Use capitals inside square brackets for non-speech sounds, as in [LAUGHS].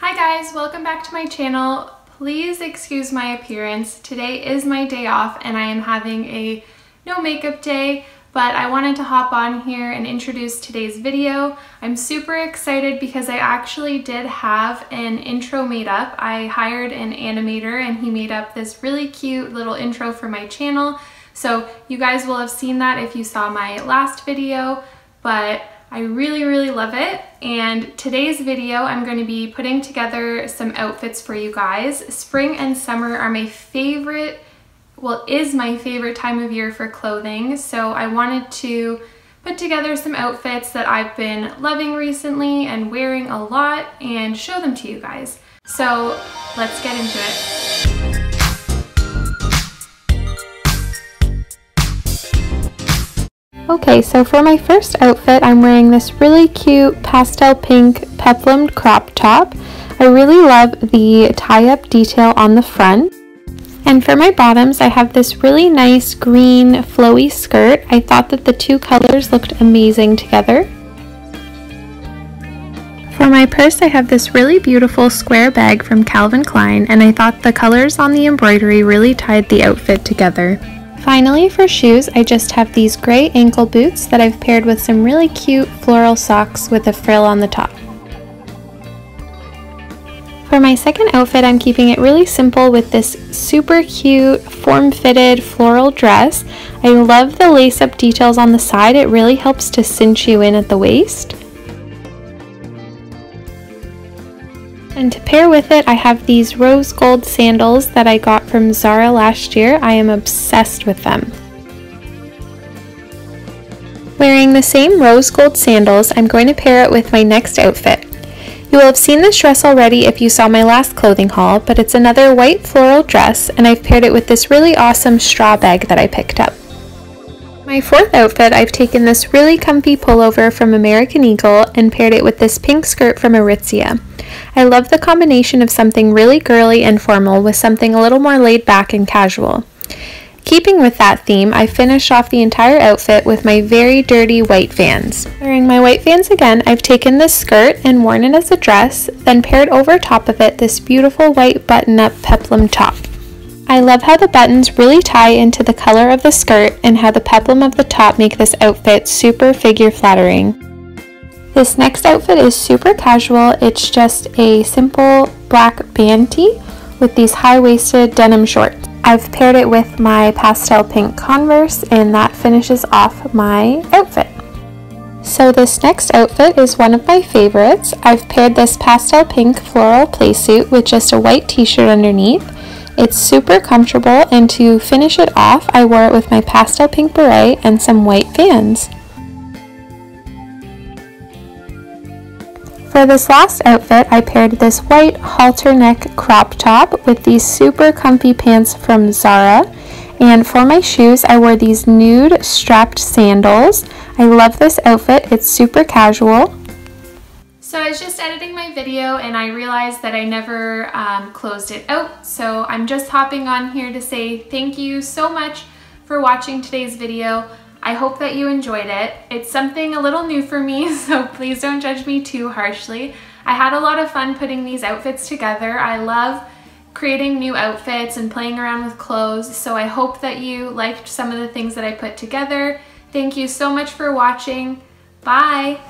Hi guys, welcome back to my channel. Please excuse my appearance. Today is my day off and I am having a no makeup day, but I wanted to hop on here and introduce today's video. I'm super excited because I actually did have an intro made up. I hired an animator and he made up this really cute little intro for my channel. So you guys will have seen that if you saw my last video, but I really, really love it. And today's video, I'm going to be putting together some outfits for you guys. Spring and summer are my favorite, well, is my favorite time of year for clothing. So I wanted to put together some outfits that I've been loving recently and wearing a lot and show them to you guys. So let's get into it. Okay, so for my first outfit, I'm wearing this really cute pastel pink peplumed crop top. I really love the tie-up detail on the front. And for my bottoms, I have this really nice green flowy skirt. I thought that the two colors looked amazing together. For my purse, I have this really beautiful square bag from Calvin Klein, and I thought the colors on the embroidery really tied the outfit together. Finally, for shoes, I just have these gray ankle boots that I've paired with some really cute floral socks with a frill on the top. For my second outfit, I'm keeping it really simple with this super cute form-fitted floral dress. I love the lace-up details on the side. It really helps to cinch you in at the waist. And to pair with it, I have these rose gold sandals that I got from Zara last year. I am obsessed with them. Wearing the same rose gold sandals, I'm going to pair it with my next outfit. You will have seen this dress already if you saw my last clothing haul, but it's another white floral dress and I've paired it with this really awesome straw bag that I picked up. My fourth outfit, I've taken this really comfy pullover from American Eagle and paired it with this pink skirt from Aritzia. I love the combination of something really girly and formal with something a little more laid back and casual. Keeping with that theme, I finished off the entire outfit with my very dirty white Vans. Wearing my white Vans again, I've taken this skirt and worn it as a dress, then paired over top of it this beautiful white button-up peplum top. I love how the buttons really tie into the color of the skirt and how the peplum of the top make this outfit super figure flattering. This next outfit is super casual. It's just a simple black band tee with these high-waisted denim shorts. I've paired it with my pastel pink Converse and that finishes off my outfit. So this next outfit is one of my favorites. I've paired this pastel pink floral playsuit with just a white t-shirt underneath. It's super comfortable and to finish it off, I wore it with my pastel pink beret and some white Vans. For this last outfit, I paired this white halter neck crop top with these super comfy pants from Zara. And for my shoes, I wore these nude strapped sandals. I love this outfit. It's super casual. So I was just editing my video and I realized that I never um, closed it out. So I'm just hopping on here to say thank you so much for watching today's video. I hope that you enjoyed it. It's something a little new for me, [LAUGHS] so please don't judge me too harshly. I had a lot of fun putting these outfits together. I love creating new outfits and playing around with clothes, so I hope that you liked some of the things that I put together. Thank you so much for watching. Bye!